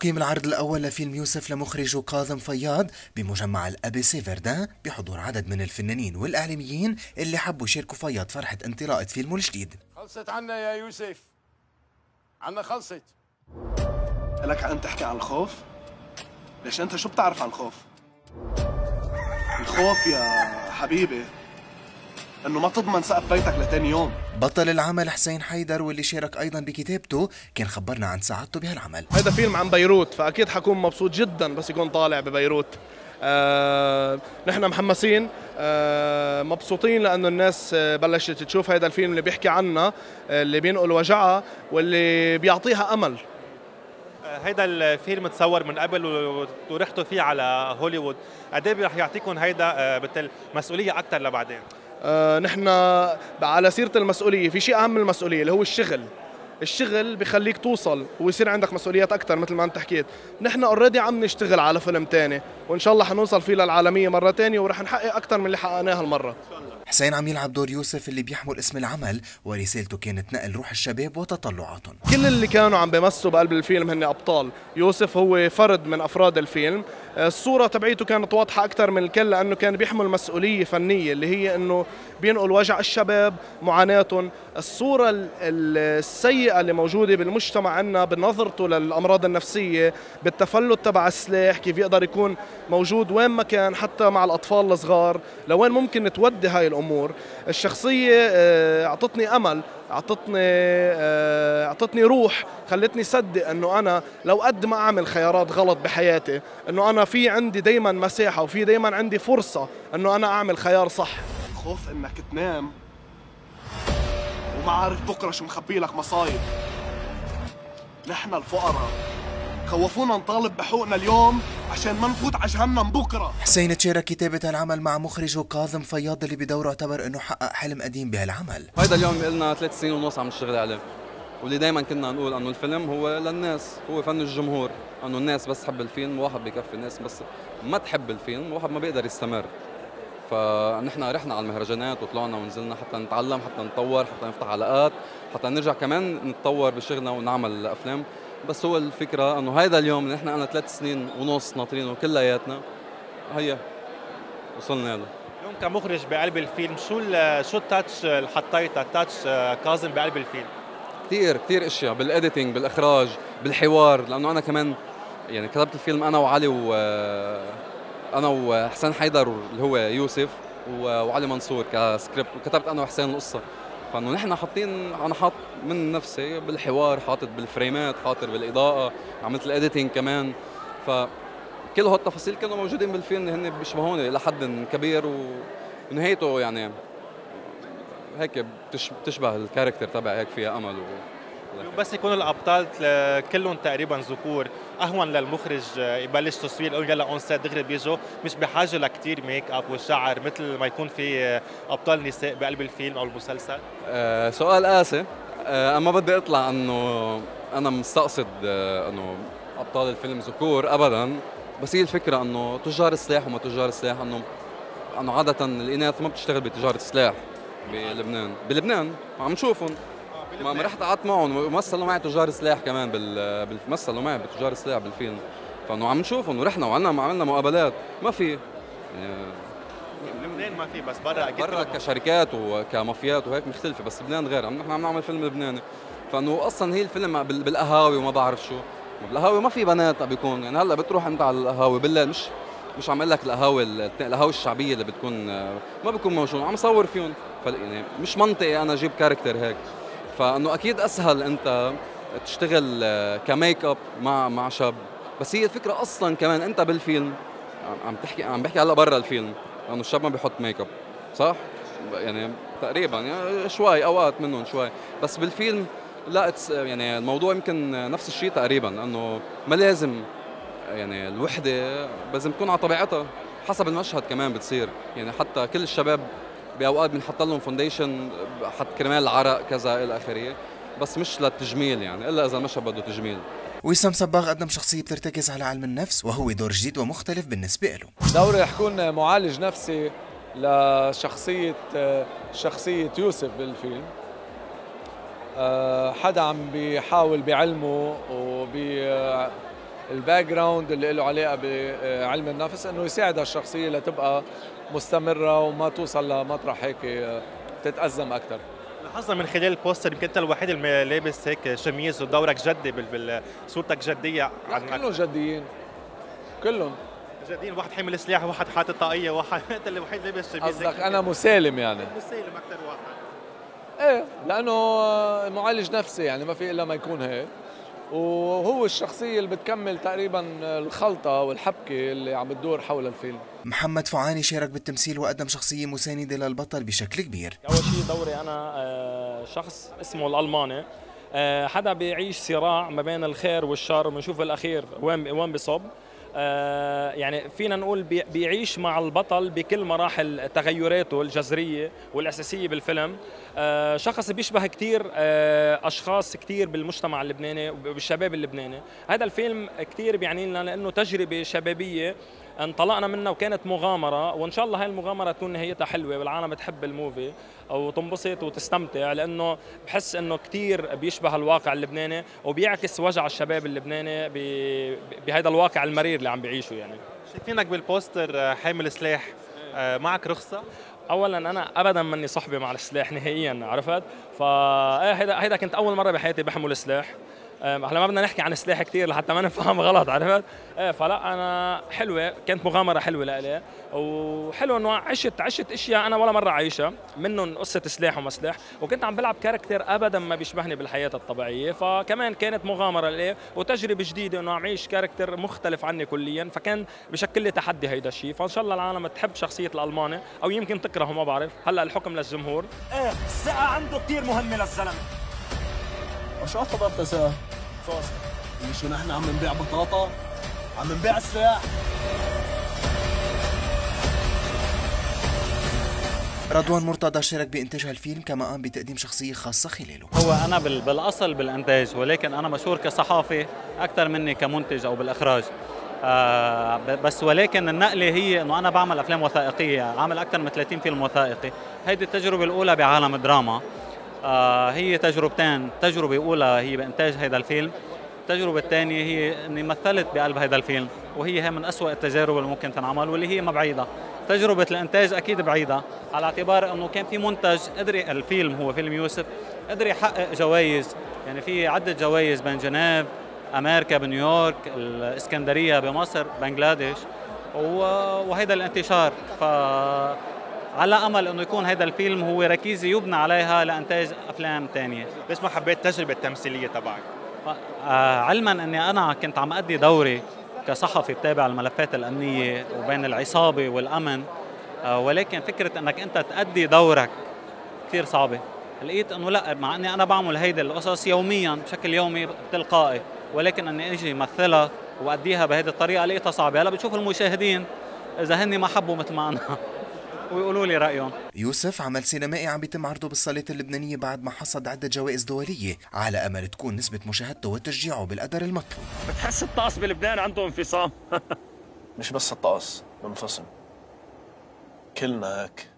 أقيم العرض الأول لفيلم يوسف لمخرجه كاظم فياض بمجمع الأبي سي فيردان بحضور عدد من الفنانين والإعلاميين اللي حبوا يشاركوا فياض فرحة انطلاقة فيلمه الجديد خلصت عنا يا يوسف عنا خلصت لك أن تحكي عن الخوف؟ ليش أنت شو بتعرف عن الخوف؟ الخوف يا حبيبي أنه ما تضمن سقف بيتك لتاني يوم. بطل العمل حسين حيدر واللي شارك أيضا بكتابته كان خبرنا عن سعادته بهالعمل هذا فيلم عن بيروت فأكيد حكون مبسوط جدا بس يكون طالع ببيروت. آه، نحن محمسين آه، مبسوطين لأنه الناس بلشت تشوف هذا الفيلم اللي بيحكي عنا آه، اللي بينقل وجعها واللي بيعطيها أمل. هيدا الفيلم تصور من قبل ورحتوا فيه على هوليوود. قد إيه رح يعطيكم هيدا مثل مسؤولية أكثر لبعدين؟ آه نحن على سيرة المسؤولية في شيء أهم من المسؤولية اللي هو الشغل. الشغل بخليك توصل ويصير عندك مسؤوليات أكثر مثل ما أنت حكيت. نحن اوريدي عم نشتغل على فيلم ثاني وإن شاء الله حنوصل فيه للعالمية مرة ثانية ورح نحقق أكثر من اللي حققناه هالمرة. حسين عم يلعب دور يوسف اللي بيحمل اسم العمل ورسالته كانت نقل روح الشباب وتطلعاتهم كل اللي كانوا عم بيمثلوا بقلب الفيلم هن أبطال. يوسف هو فرد من أفراد الفيلم. الصورة تبعيته كانت واضحة أكثر من الكل لأنه كان بيحمل مسؤولية فنية اللي هي إنه بينقل وجع الشباب معاناتهم. الصورة السيئة اللي موجودة بالمجتمع عندنا بنظرته للأمراض النفسية بالتفلت تبع السلاح كيف يقدر يكون موجود وين ما كان حتى مع الأطفال الصغار لوين ممكن تودي هاي الأمور. الشخصية آه، أعطتني أمل أعطتني آه، أعطتني روح خلتني صدق إنه أنا لو قد ما أعمل خيارات غلط بحياتي إنه أنا في عندي دائما مساحة وفي دائما عندي فرصة إنه أنا أعمل خيار صح. خوف إنك تنام وما عارف بكرة شو مخبي لك مصايب. نحن الفقراء خوفونا نطالب بحقوقنا اليوم عشان ما نفوت على جهنم بكرة. حسين تشارك كتابة العمل مع مخرجه كاظم فياض اللي بدوره اعتبر إنه حقق حلم قديم بهالعمل. هيدا اليوم لنا ثلاث سنين ونص عم نشتغل عليه. واللي دائما كنا نقول إنه الفيلم هو للناس هو فن الجمهور. إنه الناس بس تحب الفيلم واحد بكفي الناس بس ما تحب الفيلم واحد ما بيقدر يستمر. فنحن رحنا على المهرجانات وطلعنا ونزلنا حتى نتعلم حتى نطور حتى نفتح علاقات حتى نرجع كمان نتطور بشغلنا ونعمل أفلام. بس هو الفكرة إنه هيدا اليوم نحن أنا ثلاث سنين ونص ناطرينه كلياتنا هيا وصلنا له. اليوم كمخرج بقلب الفيلم شو شو التاتش اللي حطيتها التاتش آه، كاظم بقلب الفيلم. كثير كثير أشياء بال editing بالإخراج بالحوار لأنه أنا كمان يعني كتبت الفيلم أنا وعلي و أنا وحسين حيدر اللي هو يوسف وعلي منصور كسكريبت وكتبت أنا وحسين القصة. فإنه نحن حاطين أنا حاط من نفسي بالحوار حاطط بالفريمات حاطط بالإضاءة عملت ال editing كمان. ف كل هالتفاصيل كانوا موجودين بالفيلم هن بيشبهوني إلى حد كبير ونهايته يعني هيك بتشبه ال character تبع هيك فيها أمل و... بس يكونوا الأبطال كلهم تقريبا ذكور. أهون للمخرج يبلش تصوير يقول يلا on set دغري بيجوا مش بحاجة لكثير make up وشعر مثل ما يكون في أبطال نساء بقلب الفيلم أو المسلسل. أه سؤال قاسي. أه أما بدي أطلع إنه أنا مستقصد أه إنه أبطال الفيلم ذكور ابدا. بس هي الفكرة إنه تجار السلاح وما تجار السلاح إنه إنه عادة الإناث ما بتشتغل بتجارة السلاح. بلبنان. بلبنان؟ عم نشوفهم ما رحت قعدت معهم. ومثلوا معي تجار سلاح كمان بال مثلوا معي بتجار سلاح بالفيلم. فانه عم نشوفهم. ورحنا وعنا عملنا مقابلات. ما في. يعني لبنان ما في بس برا برا كشركات وكمافيات وهيك مختلفة بس لبنان غير. نحن عم نعمل فيلم لبناني. فانه أصلا هي الفيلم بالقهاوي وما بعرف شو. بالقهاوي ما في بنات بيكون. يعني هلأ بتروح أنت على القهاوي بالليل مش مش عم أقول لك القهاوي القهاوي الشعبية اللي بتكون ما بيكون موجود. عم صور فيهم. يعني مش منطقي أنا أجيب character هيك. فإنه أكيد أسهل أنت تشتغل آه، ك make up مع مع شاب. بس هي الفكرة أصلا كمان أنت بالفيلم عم تحكي عم بحكي هلأ برا الفيلم لأنه الشاب ما بيحط make up صح؟ يعني تقريبا يعني شوي أوقات منهم شوي. بس بالفيلم لا يعني الموضوع يمكن نفس الشيء تقريبا انه ما لازم يعني الوحدة لازم تكون على طبيعتها حسب المشهد كمان بتصير. يعني حتى كل الشباب بأوقات بنحط لهم فونديشن حط كرمال العرق كذا إلى آخره. بس مش للتجميل يعني إلا إذا المشهد بده تجميل. وسام صباغ قدم شخصية بترتكز على علم النفس وهو دور جديد ومختلف بالنسبة له. دوري رح يكون معالج نفسي لشخصية شخصية يوسف بالفيلم. أه، حدا عم بيحاول بعلمه وبال background اللي له علاقة بعلم النفس إنه يساعد الشخصيه لتبقى مستمرة وما توصل لمطرح هيك تتأزم أكثر لاحظنا من خلال البوستر يمكن أنت الوحيد اللي لابس هيك شميز ودورك جدي بصورتك جدية عن كلهم جديين. كلهم. جديين واحد حامل سلاح وواحد حاطط طاقية وواحد أنت الوحيد لابس شميز قصدك أنا مسالم يعني. مسالم أكثر واحد. إيه لأنه معالج نفسي يعني ما في إلا ما يكون هيك. وهو الشخصية اللي بتكمل تقريبا الخلطة والحبكة اللي عم بتدور حول الفيلم. محمد فعاني شارك بالتمثيل وقدم شخصية مساندة للبطل بشكل كبير. أول شيء دوري أنا آه، شخص اسمه الألماني. آه، حدا بيعيش صراع ما بين الخير والشر وبنشوف بالاخير وين وين بصب يعني فينا نقول بيعيش مع البطل بكل مراحل تغيراته الجذرية والأساسية بالفيلم. آه، شخص بيشبه كثير آه، أشخاص كثير بالمجتمع اللبناني وبالشباب اللبناني. هذا الفيلم كثير بيعني لنا لأنه تجربة شبابية. انطلقنا منها وكانت مغامرة وإن شاء الله هاي المغامرة تكون نهايتها حلوة والعالم تحب الموفي وتنبسط وتستمتع لأنه بحس إنه كثير بيشبه الواقع اللبناني وبيعكس وجع الشباب اللبناني بهذا الواقع المرير اللي عم بيعيشوا يعني. شايفينك بالبوستر حامل سلاح آه، معك رخصة؟ اولا أنا ابدا ماني صحبة مع السلاح نهائيا عرفت؟ فا هيدا هيدا كنت أول مرة بحياتي بحمل سلاح. هلا ما بدنا نحكي عن السلاح كثير لحتى ما نفهم غلط عرفت؟ إيه فلا أنا حلوة كانت مغامرة حلوة لإلي وحلو إنه عشت عشت أشياء أنا ولا مرة عايشها منهم قصة سلاح وما سلاح وكنت عم بلعب character ابدا ما بيشبهني بالحياة الطبيعية فكمان كانت مغامرة لي وتجربة جديدة إنه عم اعيش character مختلف عني كليا فكان بشكل لي تحدي هيدا الشيء. فإن شاء الله العالم تحب شخصية الألماني أو يمكن تكرهه ما بعرف. هلأ الحكم للجمهور. إيه الثقة عنده كثير مهمة للزلمة. وشو اعتبرت ساعة؟ فاصل. شو نحن عم نبيع بطاطا؟ عم نبيع سلاح رضوان مرتضى شارك بإنتاج هالفيلم كما قام بتقديم شخصية خاصة خلاله. هو أنا بالأصل بالإنتاج ولكن أنا مشهور كصحافي أكثر مني كمنتج أو بالإخراج. آه بس ولكن النقلة هي أنه أنا بعمل أفلام وثائقية عامل أكثر من 30 فيلم وثائقي. هيدي التجربة الأولى بعالم الدراما هي تجربتين تجربة أولى هي بإنتاج هذا الفيلم. التجربة الثانية هي أني مثلت بقلب هذا الفيلم وهي هي من أسوأ التجارب اللي ممكن تنعمل واللي هي ما بعيدة. تجربة الإنتاج أكيد بعيدة على اعتبار أنه كان في منتج قدر الفيلم هو فيلم يوسف قدر يحقق جوائز. يعني في عدة جوائز بين جنيف أمريكا بنيويورك الإسكندرية بمصر بنغلاديش وهيدا الانتشار. ف على أمل إنه يكون هذا الفيلم هو ركيزة يبنى عليها لإنتاج أفلام ثانية ليش ما حبيت التجربه التمثيلية تبعك. آه علما إني أنا كنت عم أدي دوري كصحفي بتابع الملفات الأمنية وبين العصابة والأمن آه ولكن فكرة إنك أنت تأدي دورك كثير صعبة. لقيت إنه لأ مع إني أنا بعمل هيدي القصص يوميا بشكل يومي تلقائي ولكن إني أجي مثلها وأديها بهذه الطريقة لقيتها صعبة. هلأ بتشوف المشاهدين إذا هن ما حبوا مثل ما أنا. ويقولوا لي رأيهم. يوسف عمل سينمائي عم بيتم عرضه بالصالات اللبنانية بعد ما حصد عدة جوائز دولية على أمل تكون نسبة مشاهدته وتشجيعه بالقدر المطلوب. بتحس الطقس بلبنان عنده انفصام؟ مش بس الطقس منفصم كلنا هيك.